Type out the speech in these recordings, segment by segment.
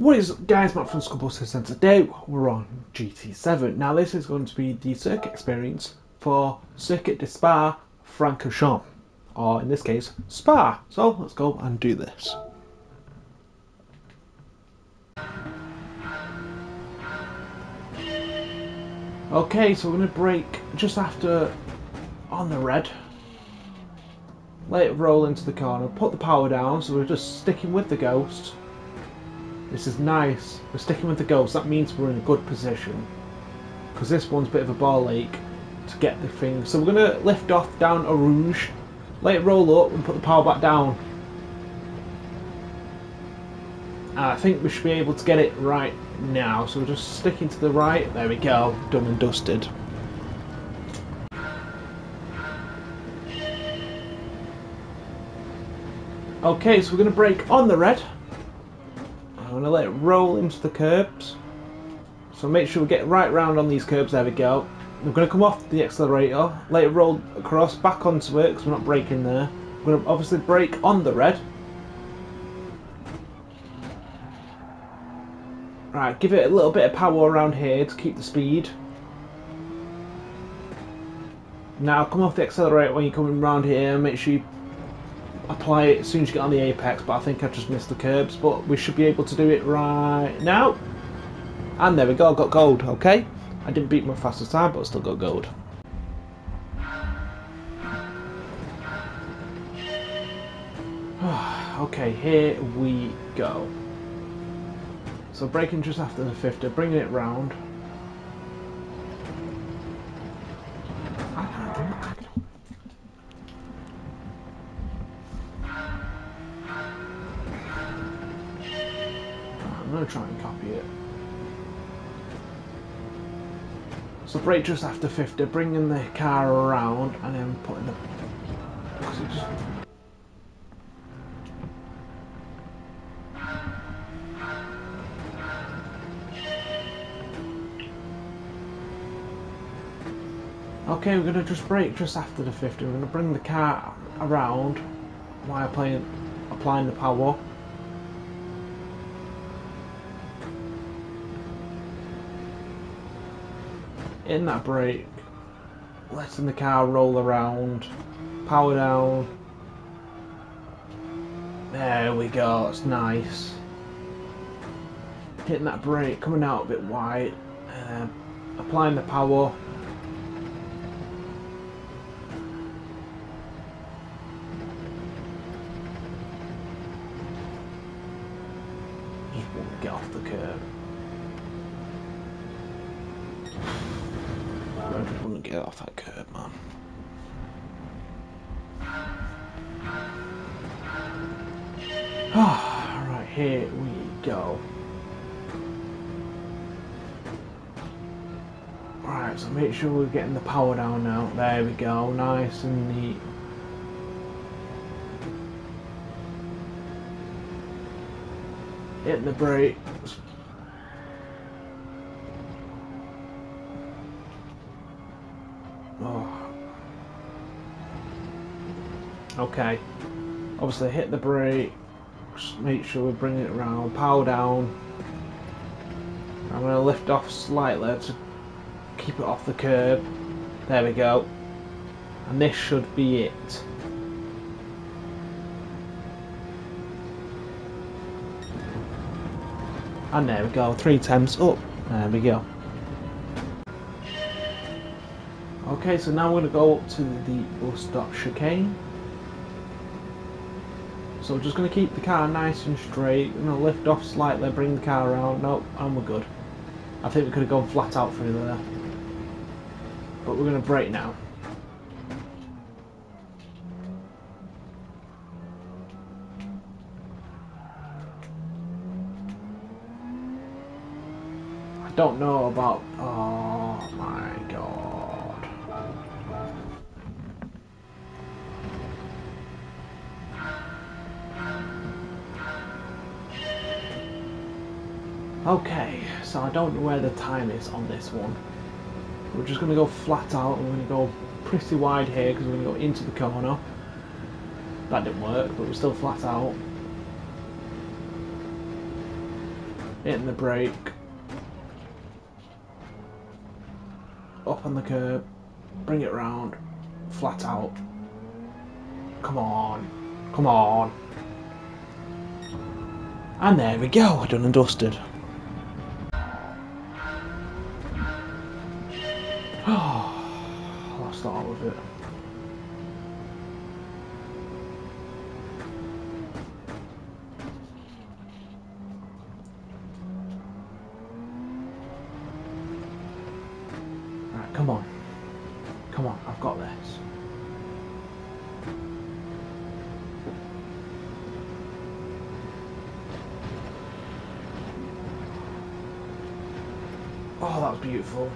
What is up guys, Matt from Skull Busters and today we're on GT7. Now this is going to be the circuit experience for Circuit de Spa Francorchamps, or in this case, Spa. So let's go and do this. Okay, so we're going to brake just after on the red. Let it roll into the corner, put the power down, so we're just sticking with the ghost this is nice. We're sticking with the ghost. That means we're in a good position. Because this one's a bit of a ball ache to get the thing. So we're going to lift off down Eau Rouge. Let it roll up and put the power back down. I think we should be able to get it right now. So we're just sticking to the right. There we go. Done and dusted. Okay, so we're going to brake on the red. Going to let it roll into the curbs. So make sure we get right round on these curbs, there we go. We're going to come off the accelerator, let it roll across, back onto it, because we're not braking there. We're going to obviously brake on the red. Right, give it a little bit of power around here to keep the speed. Now come off the accelerator when you're coming around here, make sure you apply it as soon as you get on the apex, but I think I just missed the curbs. But we should be able to do it right now. And there we go, I got gold, okay? I didn't beat my fastest time, but I still got gold. okay, here we go. So braking just after the 50, bringing it round. Going to try and copy it. So brake just after 50, bringing the car around and then putting the... Okay, we're going to just brake just after the 50. We're going to bring the car around while applying, applying the power. In that brake, letting the car roll around, power down. There we go, it's nice. Hitting that brake, coming out a bit wide, uh, applying the power. Just want to get off the curb. I to get off that curb, man. Ah, right, here we go. Right, so make sure we're getting the power down now. There we go, nice and neat. Hit the brakes. Okay. Obviously hit the brake. Make sure we bring it around. Power down. I'm going to lift off slightly to keep it off the curb. There we go. And this should be it. And there we go, three times up. There we go. Okay, so now we're going to go up to the bus stop chicane. So we're just going to keep the car nice and straight. We're going to lift off slightly, bring the car around. Nope, and we're good. I think we could have gone flat out through there. But we're going to brake now. I don't know about... Oh my god. Okay, so I don't know where the time is on this one. We're just going to go flat out and we're going to go pretty wide here because we're going to go into the corner. That didn't work, but we're still flat out. Hitting the brake. Up on the curb. Bring it round. Flat out. Come on. Come on. And there we go, done and dusted. Oh, I'll start with it. Right, come on. Come on, I've got this. Oh, that was beautiful.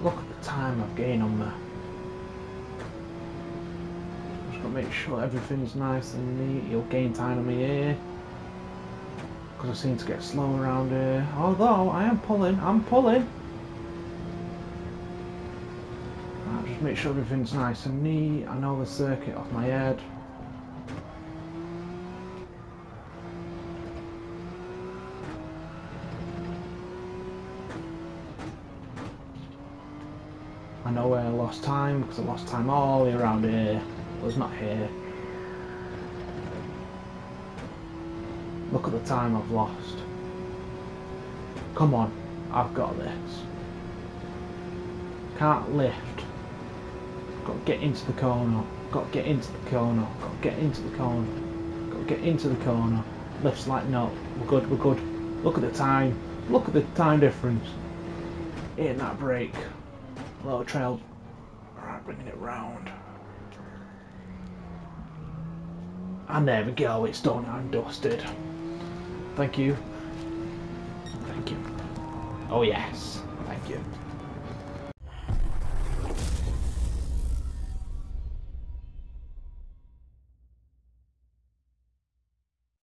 Look at the time I've gained on there. Just gotta make sure everything's nice and neat. You'll gain time on me here. Because I seem to get slow around here. Although I am pulling, I'm pulling. Right, just make sure everything's nice and neat. I know the circuit off my head. I know where I lost time because I lost time all the way around here. It was not here. Look at the time I've lost. Come on, I've got this. Can't lift. Got to get into the corner. Got to get into the corner. Got to get into the corner. Got to get into the corner. Lifts like no. We're good. We're good. Look at the time. Look at the time difference. Hitting that brake. Little trail. Alright, bringing it round. And there we go, it's done and dusted. Thank you. Thank you. Oh yes, thank you.